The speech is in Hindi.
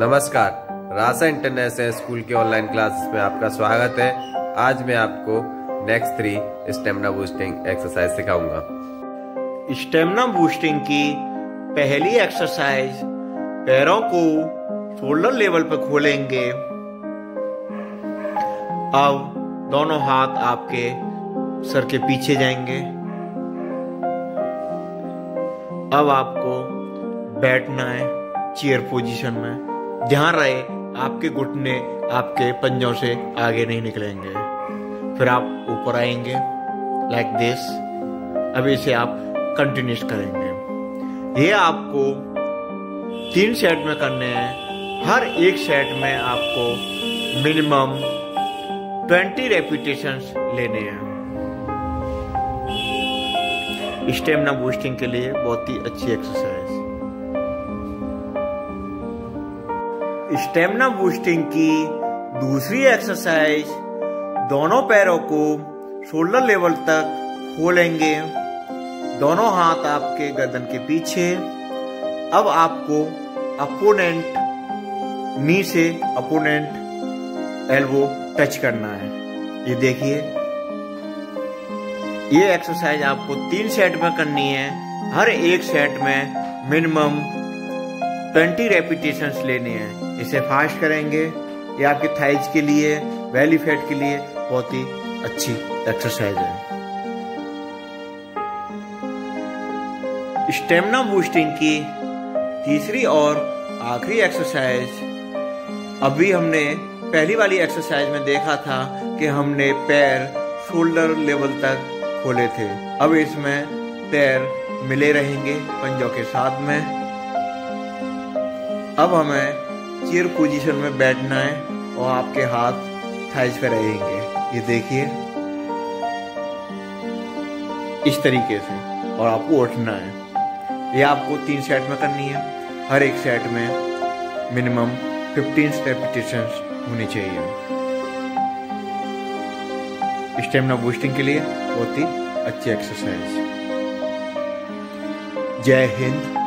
नमस्कार, रासा इंटरनेशनल स्कूल के ऑनलाइन क्लासेस में आपका स्वागत है। आज मैं आपको next three stamina boosting exercise सिखाऊँगा। Stamina boosting की पहली एक्सरसाइज पैरों को शोल्डर लेवल पर खोलेंगे। अब दोनों हाथ आपके सर के पीछे जाएँगे। अब आपको बैठना है चेयर पोजीशन में। ध्यान रहे, आपके घुटने आपके पंजों से आगे नहीं निकलेंगे। फिर आप ऊपर आएँगे लाइक दिस अब इसे आप कंटिन्यूस करेंगे। ये आपको तीन सेट में करने हैं। हर एक सेट में आपको मिनिमम ट्वेंटी रेपिटेशंस लेने हैं। स्टेमिना बूस्टिंग के लिए बहुत ही अच्छी एक्सरसाइज स्टेमिना बूस्टिंग की दूसरी एक्सरसाइज दोनों पैरों को शोल्डर लेवल तक खोलेंगे। दोनों हाथ आपके गर्दन के पीछे। अब आपको अपोनेंट, नी से अपोनेंट एल्बो टच करना है। ये देखिए। ये एक्सरसाइज आपको तीन सेट में करनी है। हर एक सेट में मिनिमम ट्वेंटी रेपिटेशंस लेने हैं। इसे फास्ट करेंगे। ये आपके थाइज के लिए वैली फैट के लिए बहुत ही अच्छी एक्सरसाइज है। स्टेमिना बूस्टिंग की तीसरी और आखिरी एक्सरसाइज अभी हमने पहली वाली एक्सरसाइज में देखा था कि हमने पैर शोल्डर लेवल तक खोले थे। अब इसमें पैर मिले रहेंगे पंजों के साथ में। अब हमें चेयर पोजीशन में बैठना है और आपके हाथ थाइज पे रहेंगे। ये देखिए। इस तरीके से। और आपको उठना है। ये आपको तीन सेट में करनी है। हर एक सेट में मिनिमम 15 रेपिटेशन होनी चाहिए। स्टेमिना बूस्टिंग के लिए बहुत ही अच्छी एक्सरसाइज जय हिंद।